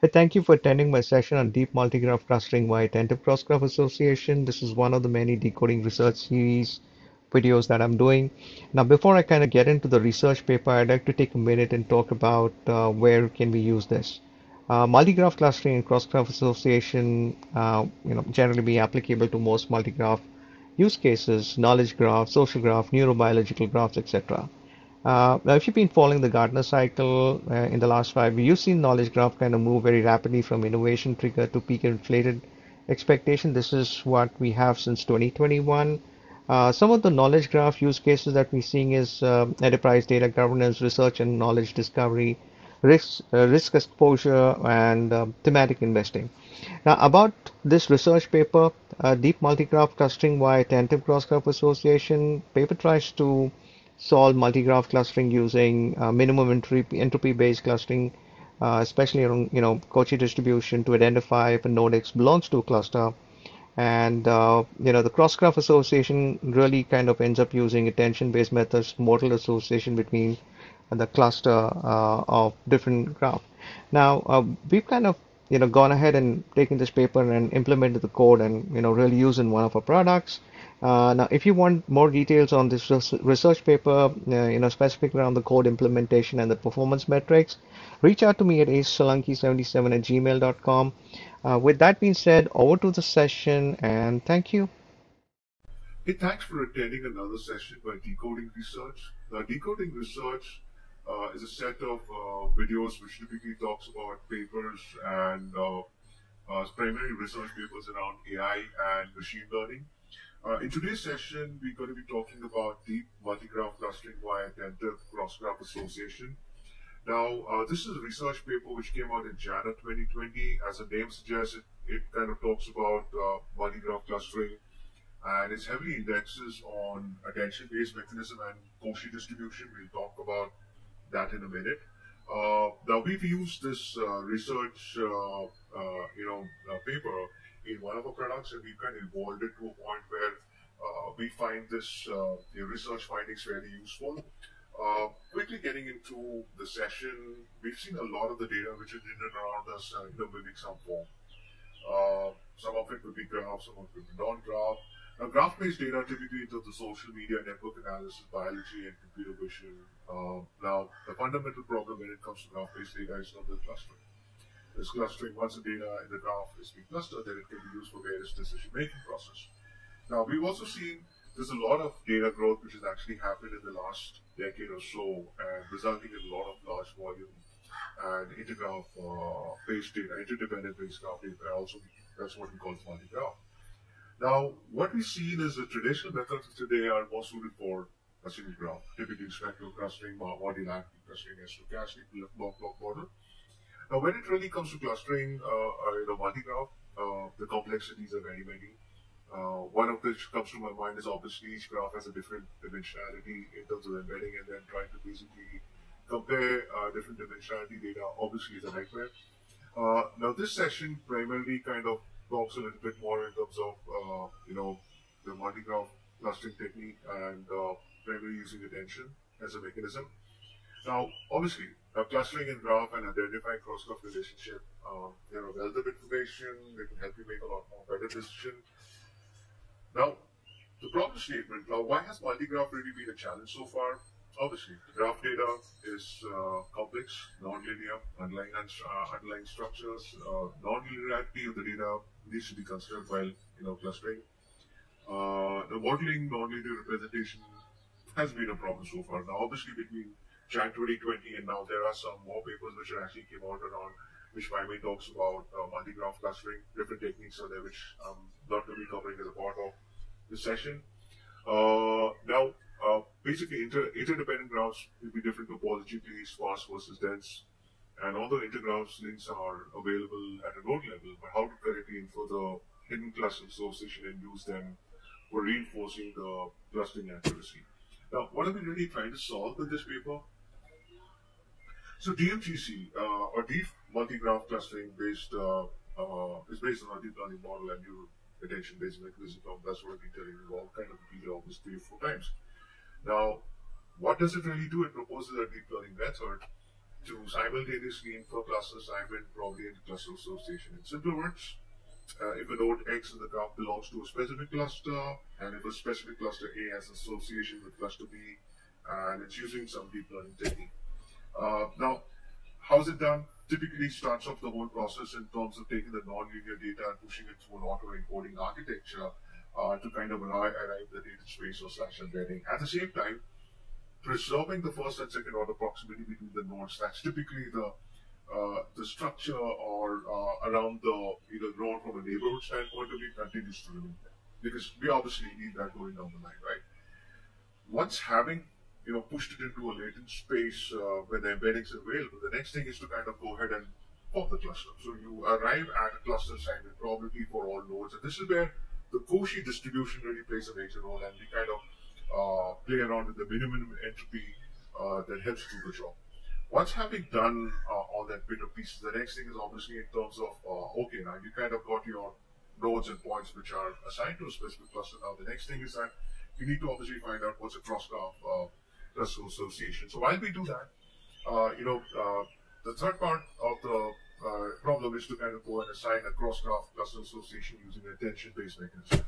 Hey, thank you for attending my session on deep multigraph clustering via Attentive Crossgraph Association. This is one of the many decoding research series videos that I'm doing. Now, before I kind of get into the research paper, I'd like to take a minute and talk about uh, where can we use this. Uh, multigraph clustering and crossgraph association, uh, you know, generally be applicable to most multigraph use cases, knowledge graph, social graph, neurobiological graphs, etc. Uh, now, if you've been following the Gartner cycle uh, in the last five, you've seen knowledge graph kind of move very rapidly from innovation trigger to peak inflated expectation. This is what we have since 2021. Uh, some of the knowledge graph use cases that we're seeing is uh, enterprise data governance, research and knowledge discovery, risk, uh, risk exposure, and uh, thematic investing. Now, about this research paper, uh, Deep Multigraph Clustering via Attentive Crossgraph Association, paper tries to solve multi-graph clustering using uh, minimum entropy, entropy-based clustering, uh, especially around you know Cauchy distribution to identify if a node X belongs to a cluster. And uh, you know the cross-graph association really kind of ends up using attention-based methods, model association between the cluster uh, of different graph. Now uh, we've kind of you know gone ahead and taken this paper and implemented the code and you know really using one of our products. Uh, now, if you want more details on this research paper, uh, you know, specifically around the code implementation and the performance metrics, reach out to me at acesolanki77 at gmail.com. Uh, with that being said, over to the session and thank you. Hey, thanks for attending another session by Decoding Research. Now, Decoding Research uh, is a set of uh, videos which typically talks about papers and uh, primarily research papers around AI and machine learning. Uh, in today's session, we're going to be talking about deep multi-graph clustering via attentive cross-graph association. Now, uh, this is a research paper which came out in January 2020. As the name suggests, it, it kind of talks about uh, multi-graph clustering and it heavily indexes on attention-based mechanism and Cauchy distribution. We'll talk about that in a minute. Uh, now, we've used this uh, research, uh, you know, paper in one of our products, and we've kind of evolved it to a point where uh, we find this uh, research findings fairly useful. Uh, quickly getting into the session, we've seen a lot of the data which is in and around us uh, in a mimic some form. Uh, some of it would be graph, some of it would be non-graph. Now, graph-based data typically into the social media, network analysis, biology, and computer vision. Uh, now, the fundamental problem when it comes to graph-based data is not the clustering is clustering once the data in the graph is being clustered, then it can be used for various decision-making process. Now, we've also seen there's a lot of data growth which has actually happened in the last decade or so, and resulting in a lot of large volume and intergraph uh, based data, interdependent based graph data, also that's what we call multi-graph. Now, what we've seen is the traditional methods today are more suited for a single graph, typically spectral clustering, multi-lattice clustering, stochastic block block model. Now, when it really comes to clustering, uh, uh, you know, multi-graph, uh, the complexities are very many. Uh, one of which comes to my mind is obviously each graph has a different dimensionality in terms of embedding, and then trying to basically compare uh, different dimensionality data. Obviously, is a nightmare. Uh, now, this session primarily kind of talks a little bit more in terms of you know the multi-graph clustering technique and primarily using attention as a mechanism. Now, obviously, uh, clustering in graph and identifying cross-graph relationship, uh, you know, wealth of information, they can help you make a lot more better decision. Now, the problem statement, Now, why has multi-graph really been a challenge so far? Obviously, graph data is uh, complex, non-linear, underlying, uh, underlying structures, uh, non-linearity of the data needs to be considered while, you know, clustering. the modeling non-linear representation has been a problem so far. Now, obviously, between Jan 2020, and now there are some more papers which actually came out around which primarily talks about uh, multi-graph clustering, different techniques are there which I'm not going to be covering as a part of this session. Uh, now, uh, basically, inter- interdependent graphs will be different topology trees, sparse versus dense. And although intergraph links are available at a node level, but how to correctly infer the hidden cluster association and use them for reinforcing the clustering accuracy. Now, what are we really trying to solve with this paper? So DMGC uh, or deep multi-graph clustering based uh, uh, is based on a deep learning model and your attention based mechanism. That's what I've been telling you all kind of repeated almost three or four times. Now, what does it really do? It proposes a deep learning method to simultaneously infer cluster assignment probably into cluster association. In simpler words, uh, if a node X in the graph belongs to a specific cluster, and if a specific cluster A has association with cluster B, and it's using some deep learning technique. Uh, now, how is it done? Typically starts off the whole process in terms of taking the nonlinear data and pushing it through an auto-encoding architecture uh, to kind of arrive, the data space or slash embedding. At the same time, preserving the first and second order proximity between the nodes. That's typically the uh, the structure or uh, around the either node from a neighborhood standpoint of view continues to remain there because we obviously need that going down the line, right? Once having you know pushed it into a latent space uh, when the embeddings are available, the next thing is to kind of go ahead and pop the cluster. So you arrive at a cluster assignment probability for all nodes, and this is where the Cauchy distribution really plays a major role, and we kind of uh, play around with the minimum entropy uh, that helps do the job. Once having done uh, all that bit of pieces, the next thing is obviously in terms of, uh, okay, now you kind of got your nodes and points which are assigned to a specific cluster. Now the next thing is that you need to obviously find out what's a cross-graph uh, association. So while we do that, uh, you know, the third part of the problem is to kind of go and assign a cross-graph cluster association using an attention-based mechanism.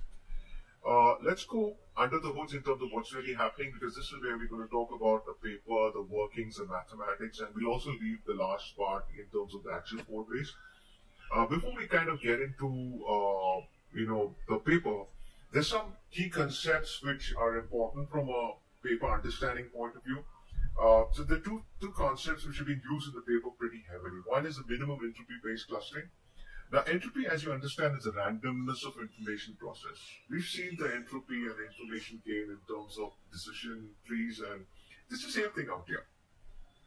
Uh, let's go under the hoods in terms of what's really happening because this is where we're going to talk about the paper, the workings, the mathematics, and we'll also leave the last part in terms of the actual code base. Uh, before we kind of get into, uh, you know, the paper, there's some key concepts which are important from a paper understanding point of view. Uh, so the two two concepts which have been used in the paper pretty heavily. One is the minimum entropy based clustering, now, entropy, as you understand, is a randomness of information process. We've seen the entropy and information gain in terms of decision trees, and it's the same thing out here.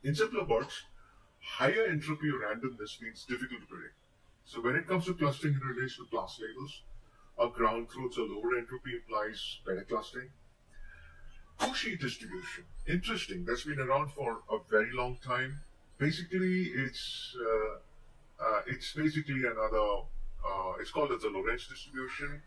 In simpler words, higher entropy or randomness means difficult to predict. So when it comes to clustering in relation to class labels, a ground truth or lower entropy implies better clustering. Cauchy distribution, interesting. That's been around for a very long time. Basically, it's uh, uh, it's basically another, uh, it's called as the Lorentz distribution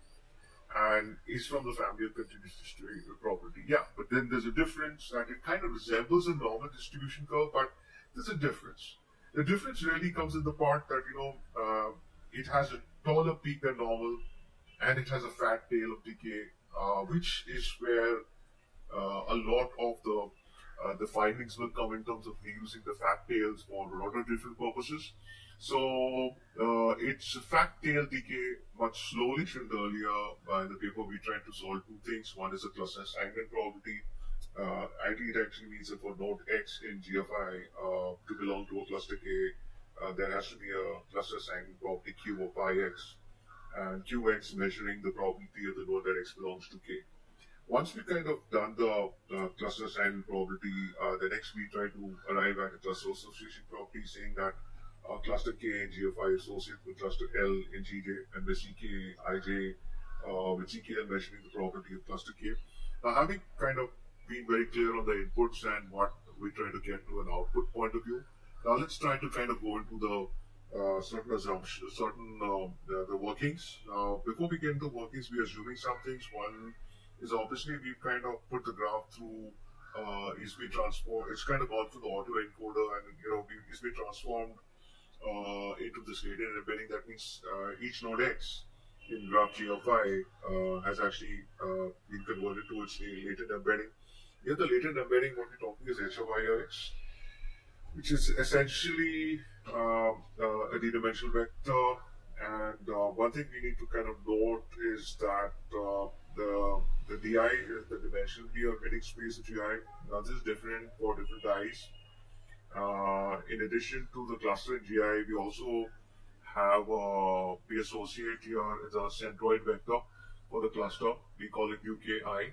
and it's from the family of continuous distribution property. Yeah, but then there's a difference that it kind of resembles a normal distribution curve, but there's a difference. The difference really comes in the part that, you know, uh, it has a taller peak than normal and it has a fat tail of decay, uh, which is where a lot of the uh, the findings will come in terms of reusing the fat tails for a lot of different purposes. So uh, it's fat tail decay much slowly than earlier. Uh, in the paper, we tried to solve two things. One is a cluster assignment probability. Uh, actually means that for node X in GFI uh, to belong to a cluster K, uh, there has to be a cluster assignment probability Q of pi x, and Qx measuring the probability of the node that X belongs to K. Once we kind of done the cluster assignment probability, uh, the next we try to arrive at a cluster association property saying that uh, cluster K in GFI associate with cluster L in GJ and with CK, IJ, uh, with CKL measuring the property of cluster K. Now, having kind of been very clear on the inputs and what we're trying to get to an output point of view, now let's try to kind of go into the uh, certain assumptions, certain um, the, the, workings. Now, before we get into workings, we're assuming some things. One is obviously we've kind of put the graph through uh, is being transformed. It's kind of gone through the autoencoder and you know is being transformed uh, into this latent embedding. That means uh, each node X in graph GFI uh, has actually uh, been converted to its latent embedding. Here, the latent embedding, what we're talking is H of IX, which is essentially um, uh, a d-dimensional vector. And uh, one thing we need to kind of note is that the the di is the dimensionality of embedding space of GI. Now, this is different for different dies. Uh, in addition to the cluster in GI, we also have uh, we associate here the centroid vector for the cluster. We call it UKI.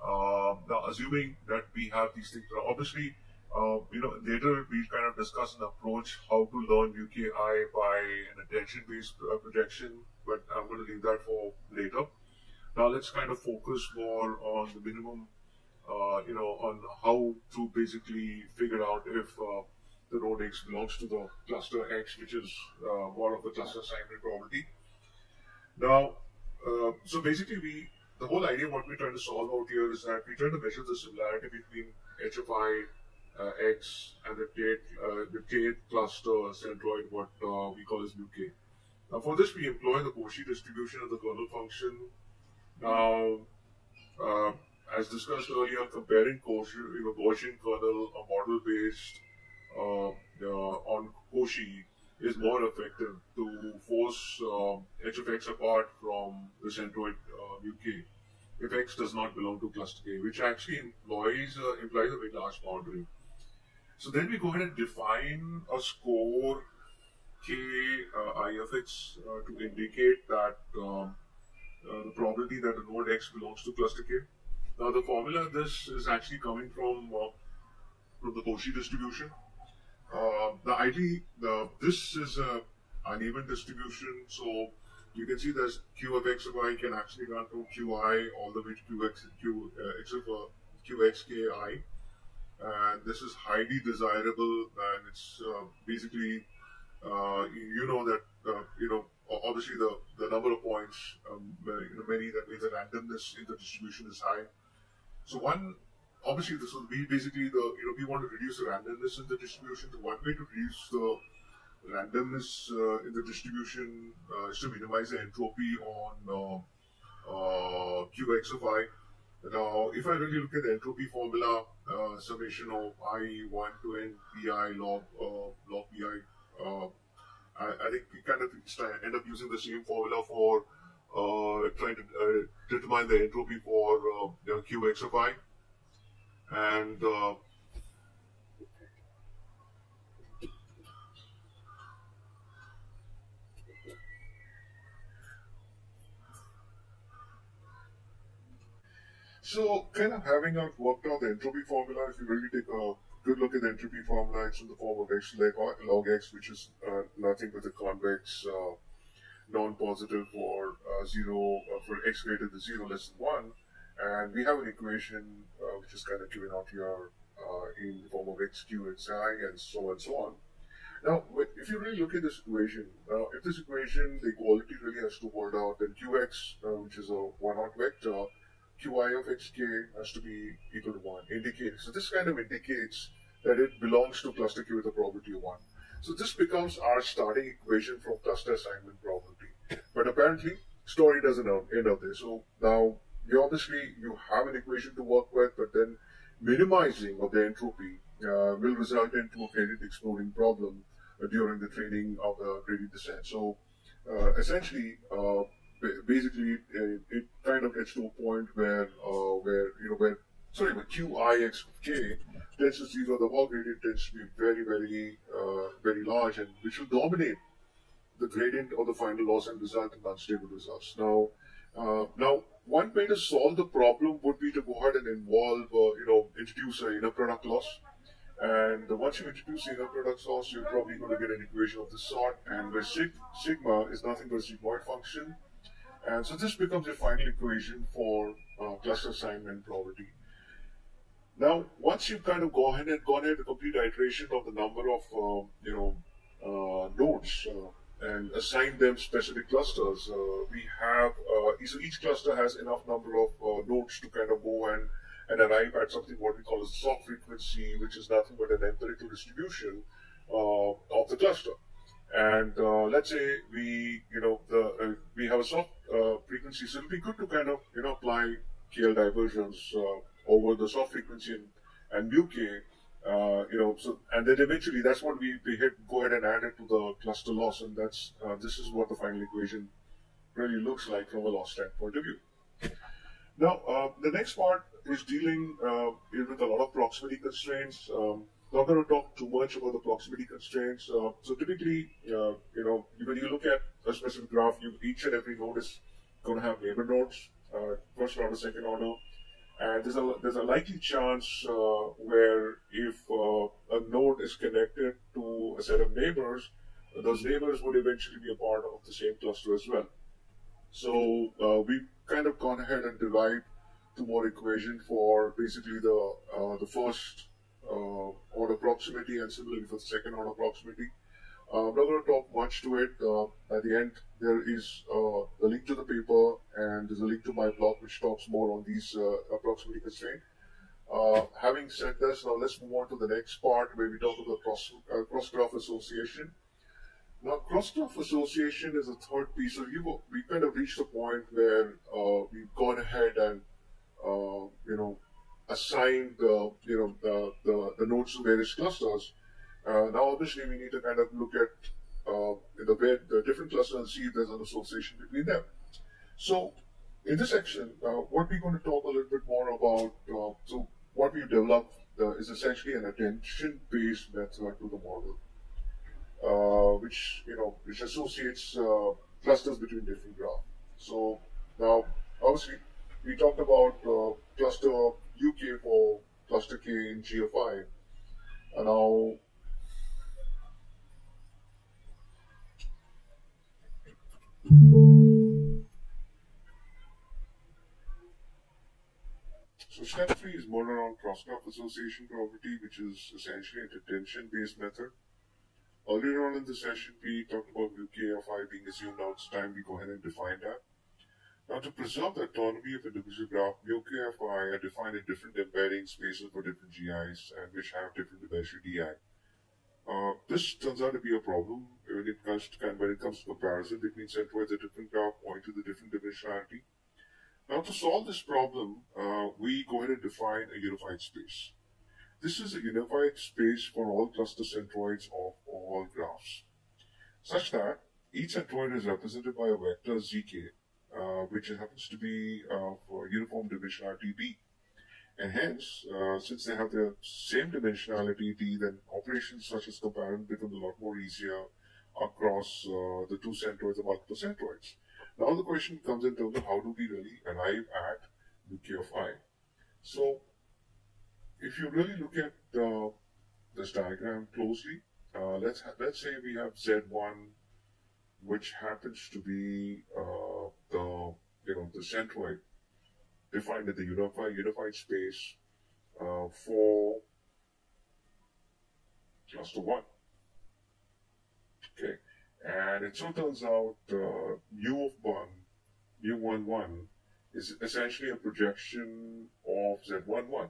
Uh, now, assuming that we have these things, obviously, uh, you know, later we kind of discuss an approach how to learn UKI by an attention-based uh, projection, but I'm going to leave that for later. Now let's kind of focus more on the minimum uh, you know, on how to basically figure out if uh, the node X belongs to the cluster X, which is uh, one of the cluster assignment probability. Now, uh, so basically, we the whole idea of what we're trying to solve out here is that we try to measure the similarity between HFI uh, X and the Tate, uh, the Tate cluster centroid, what uh, we call as UK. Now, for this, we employ the Cauchy distribution of the kernel function. Now, uh, as discussed earlier, comparing Cauchy, you know, Gaussian kernel, a model based uh, on Cauchy is more effective to force um, h of x apart from the centroid uh, UK if x does not belong to cluster K, which actually employs uh, implies a very large boundary. So then we go ahead and define a score K uh, I of x uh, to indicate that um, uh, the probability that a node x belongs to cluster K. Now the formula of this is actually coming from uh, from the Cauchy distribution. Uh, the ID, the, this is a uneven distribution, so you can see that q of x of y can actually run from qi all the way to qx, q, uh, except for qxki. And this is highly desirable, and it's uh, basically, uh, you know that, uh, you know, obviously the, number of points, um, you know, many, that means the randomness in the distribution is high. So one obviously this will be basically the you know we want to reduce the randomness in the distribution. The one way to reduce the randomness uh, in the distribution uh, is to minimize the entropy on uh, uh qx of i. Now, if I really look at the entropy formula, uh, summation of i 1 to n pi log uh, log pi, I, I, think we kind of end up using the same formula for uh, trying to uh, determine the entropy for um, you know, qx of and uh, so kind of having worked out the entropy formula, if you really take a good look at the entropy formula, it's in the form of x like log x, which is uh, nothing but the convex uh, non-positive for uh, zero uh, for x greater than zero less than one and we have an equation uh, which is kind of given out here in the form of x, q, and psi, and so on and so on. Now, if you really look at this equation, uh, if this equation, the equality really has to hold out, then qx, uh, which is a one-hot vector, qi of xk has to be equal to 1, indicating. So this kind of indicates that it belongs to cluster Q with a probability of 1. So this becomes our starting equation from cluster assignment probability. But apparently, story doesn't end up there. So now you obviously you have an equation to work with, but then minimizing of the entropy uh, will result into a gradient exploding problem uh, during the training of the gradient descent. So uh, essentially, uh, basically, it, it, kind of gets to a point where uh, where you know where sorry, but qix of k tends to zero, the wall gradient tends to be very very uh, very large, and which will dominate the gradient of the final loss and result in unstable results. Now, now one way to solve the problem would be to go ahead and involve, uh, you know, introduce an inner product loss. And once you introduce inner product loss, you're probably going to get an equation of this sort, and where sig sigma is nothing but a sigmoid function. And so this becomes your final equation for uh, cluster assignment probability. Now, once you've kind of gone ahead and gone ahead a complete iteration of the number of, uh, you know, uh, nodes, uh, and assign them specific clusters. Uh, we have uh, so each cluster has enough number of uh, nodes to kind of go and and arrive at something what we call a soft frequency, which is nothing but an empirical distribution of the cluster. And let's say we you know the we have a soft frequency, so it'll be good to kind of you know apply KL divergence over the soft frequency and, and mu k uh, you know, so and then eventually that's what we, we hit, go ahead and add it to the cluster loss, and that's uh, this is what the final equation really looks like from a loss standpoint of view. Now, uh, the next part is dealing uh, with a lot of proximity constraints. Um, not going to talk too much about the proximity constraints. Uh, so typically, uh, you know, when you look at a specific graph, you, each and every node is going to have neighbor nodes, first order, second order. And there's a, there's a likely chance uh, where if uh, a node is connected to a set of neighbors, those neighbors would eventually be a part of the same cluster as well. So uh, we've kind of gone ahead and derived two more equation for basically the uh, the first uh, order proximity and similarly for the second order proximity. Uh, I'm not going to talk much to it. Uh, at the end, there is uh, a link to the paper and there's a link to my blog which talks more on these proximity constraints. Uh, having said this, now let's move on to the next part where we talk about cross, uh, cross-graph association. Now, cross-graph association is a third piece. So you, we kind of reached a point where uh, we've gone ahead and, uh, you know, assigned the, you know, the, the, the nodes to various clusters. Uh, now, obviously, we need to kind of look at uh, the, the different clusters and see if there's an association between them. So, in this section, uh, what we're going to talk a little bit more about, so what we've developed is essentially an attention-based method to the model, uh, which you know which associates uh, clusters between different graphs. So now, obviously, we talked about uh, cluster UK for cluster K in G of I, and now So step three is more around cross-graph association property, which is essentially a attention-based method. Earlier on in the session, we talked about UKFI being assumed out. It's time we go ahead and define that. Now, to preserve the autonomy of individual graph, UKFI are defined in different embedding spaces for different GIs and which have different dimensional DI. Uh, this turns out to be a problem when it comes to, when it comes to comparison between centroids of different graph owing to the different dimensionality. Now to solve this problem, uh, we go ahead and define a unified space. This is a unified space for all cluster centroids of all graphs, such that each centroid is represented by a vector zk, uh, which happens to be uh, uniform dimensionality d. And hence, uh, since they have the same dimensionality d, then operations such as comparison become a lot more easier across uh, the two centroids or multiple centroids. Now the question comes in terms of how do we really arrive at UK of I. So if you really look at uh, this diagram closely, uh, let's let's say we have Z1, which happens to be uh, the you know the centroid defined in the unified unified space uh, for cluster one. Okay, and it so turns out uh, U of 1, U11, is essentially a projection of Z11.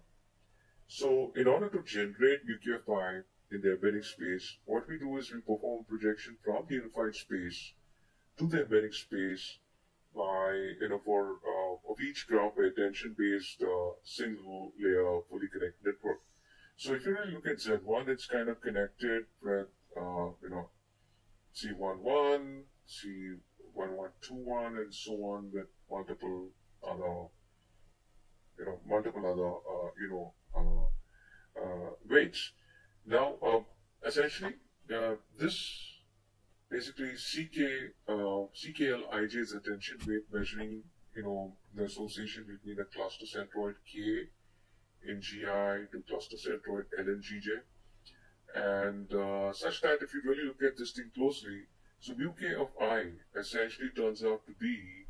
So in order to generate UQFI in the embedding space, what we do is we perform projection from the unified space to the embedding space by, you know, for uh, of each graph a attention-based uh, single layer fully connected network. So if you really look at Z1, it's kind of connected with, uh, you know, C11, C1121, and so on with multiple other, you know, multiple other, uh, you know, uh, uh, weights. Now, uh, essentially, uh, this basically CK, uh, CKL is attention weight measuring, you know, the association between a cluster centroid K in GI to cluster centroid L in GJ and uh, such that if you really look at this thing closely, so UK of I essentially turns out to be,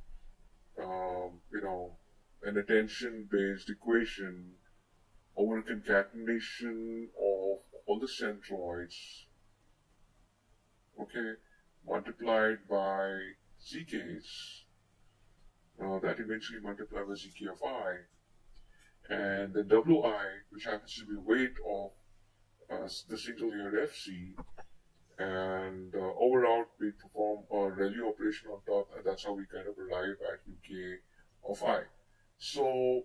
um, you know, an attention-based equation over a concatenation of all the centroids, okay, multiplied by zk's, uh, that eventually multiplied by zk of i, and the wi, which happens to be weight of uh, the single layered FC, and uh, overall we perform a ReLU operation on top, and that's how we kind of arrive at UK of I. So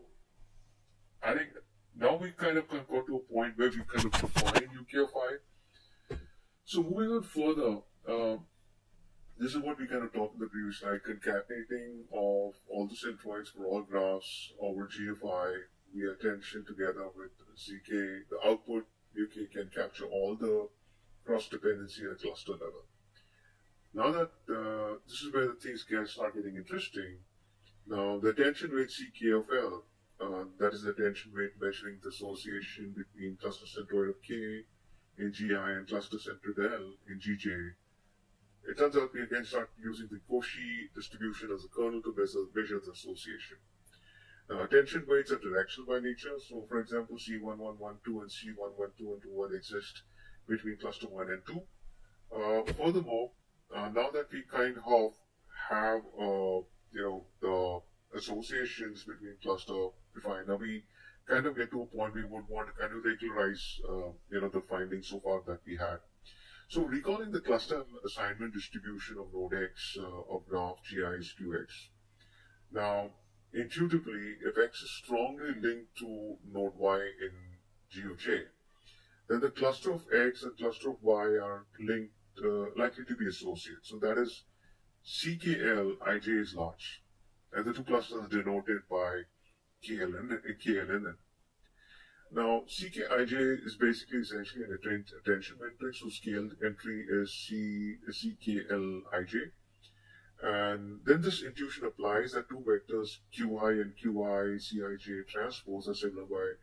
I think now we kind of can go to a point where we kind of define UK of I. So moving on further, uh, this is what we kind of talked in the previous slide, concatenating of all the centroids for all graphs over GFI, we attention together with ZK, the output UK can capture all the cross dependency at cluster level. Now that uh, this is where the things get start getting interesting. Now the attention weight CKFL, uh, that is the attention weight measuring the association between cluster centroid of K in GI and cluster centroid L in GJ. It turns out we again start using the Cauchy distribution as a kernel to measure, the association. Uh, attention weights are directional by nature. So, for example, C1112 and C112 and exist between cluster 1 and 2. Uh, furthermore, uh, now that we kind of have, uh, you know, the associations between cluster defined, now we kind of get to a point we would want to kind of regularize, uh, you know, the findings so far that we had. So recalling the cluster assignment distribution of node X uh, of graph GI is QX. Now, intuitively, if X is strongly linked to node Y in G of J, then the cluster of X and cluster of Y are linked, uh, likely to be associated. So that is CKL IJ is large, and the two clusters are denoted by KLN and KLN. Now, CKIJ is basically essentially an attention matrix, so scaled entry is C, CKLIJ. And then this intuition applies that two vectors QI and QI CIJ transpose are similar by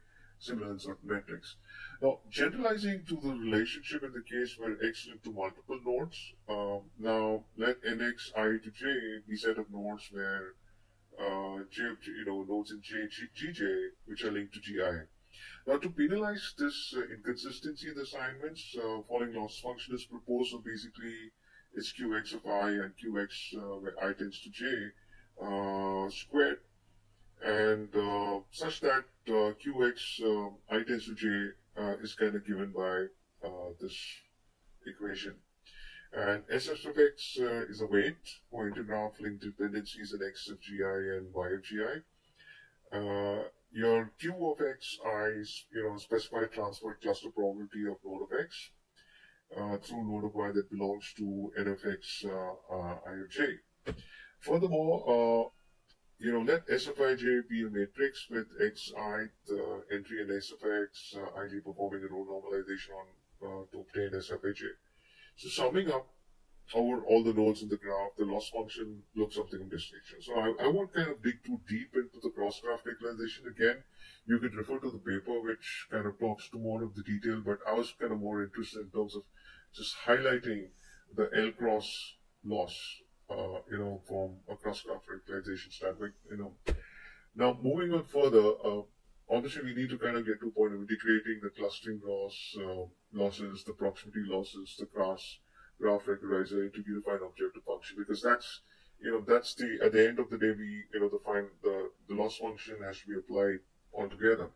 similar in metrics. Now, generalizing to the relationship in the case where X linked to multiple nodes, um, now let NX I to J be set of nodes where uh, J, you know, nodes in J, G, GJ, which are linked to GI. Now, to penalize this uh, inconsistency in the assignments, uh, following loss function is proposed. So basically, it's qx of i and qx uh, where i tends to j uh, squared, and uh, such that uh, qx i tends to j is kind of given by this equation. And S of x is a weight for intergraph linked dependencies in x of gi and y of gi. Your Q of x is, you know, specified transfer cluster probability of node of x uh, through node of y that belongs to n of x uh, uh, i of j. Furthermore, uh, you know, let S of ij be a matrix with xi the entry in S of x, uh, ij performing a row normalization on uh, to obtain S of ij. So summing up, over all the nodes in the graph, the loss function looks something of this nature. So I, I won't kind of dig too deep into the cross graph regularization again. You could refer to the paper, which kind of talks to more of the detail, but I was kind of more interested in terms of just highlighting the L cross loss, uh, you know, from a cross graph regularization standpoint, you know. Now, moving on further, uh, obviously we need to kind of get to a point of integrating the clustering loss, uh, losses, the proximity losses, the cross graph regularizer into unified objective function because that's you know that's the at the end of the day we you know the find the the loss function has to be applied altogether.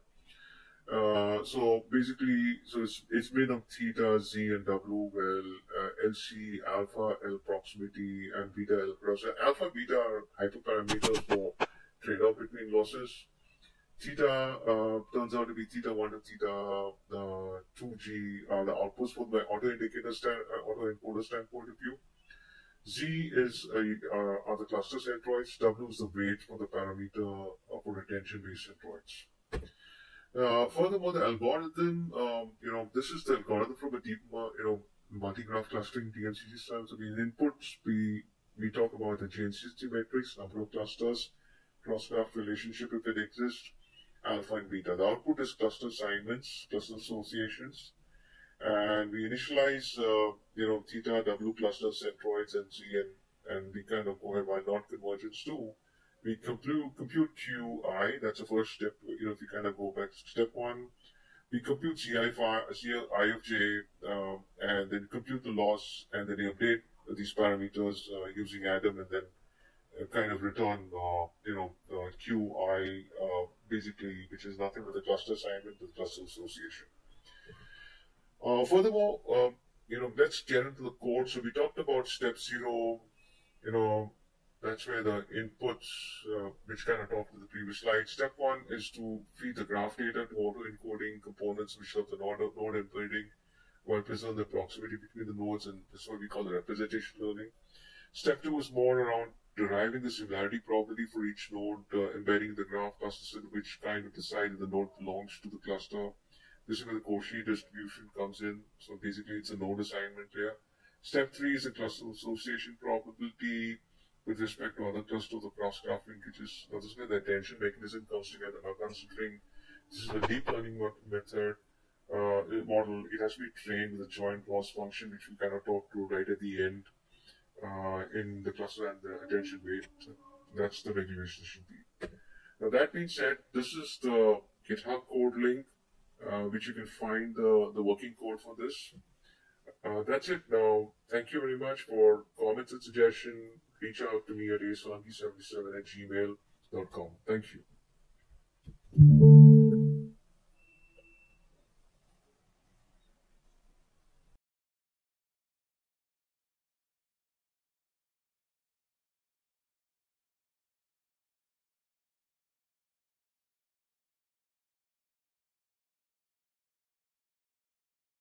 Uh, so basically, so it's, it's made of theta, z, and w. Well, uh, LC, alpha, L proximity, and beta, L cross. Alpha, beta are hyperparameters for trade-off between losses. Theta uh, turns out to be theta 1 and theta uh, 2g are the outputs from the auto indicator stand, uh, auto encoder standpoint of view. Z is a, uh, are the cluster centroids. W is the weight for the parameter for attention based centroids. Uh, furthermore, the algorithm, um, you know, this is the algorithm from a deep, uh, you know, multi-graph clustering DMCG style. So in inputs, we we talk about the GNCC matrix, number of clusters, cross-graph relationship if it exists, alpha and beta. The output is cluster assignments, cluster associations, and we initialize, uh, you know, theta, W cluster centroids, and Z, and, and we kind of go ahead not convergence too. We compute, compute QI, that's the first step, you know, if you kind of go back to step one. We compute CI, CI of J, um, and then compute the loss, and then we update these parameters uh, using Adam, and then uh, kind of return, uh, you know, uh, QI, uh, basically, which is nothing but the cluster assignment with cluster association. Uh, furthermore, um, you know, let's get into the code. So we talked about step zero, you know, that's where the inputs, uh, which kind of talked to the previous slide. Step one is to feed the graph data to auto-encoding components which have the node, node embedding while preserving the proximity between the nodes, and this is what we call the representation learning. Step two is more around deriving the similarity probability for each node, uh, embedding the graph clusters in which kind of decide the node belongs to the cluster. This is where the Cauchy distribution comes in. So basically, it's a node assignment here. Step three is the cluster association probability with respect to other clusters of cross-graph linkages. Now, this is where the attention mechanism comes together. Now, considering this is a deep learning method uh, model, it has to be trained with a joint loss function, which we kind of talk to right at the end in the cluster and the attention weight. That's the regulation should be. Now that being said, this is the GitHub code link, uh, which you can find the, the working code for this. Uh, that's it now. Thank you very much for comments and suggestion. Reach out to me at asolangi77 at gmail.com. Thank you.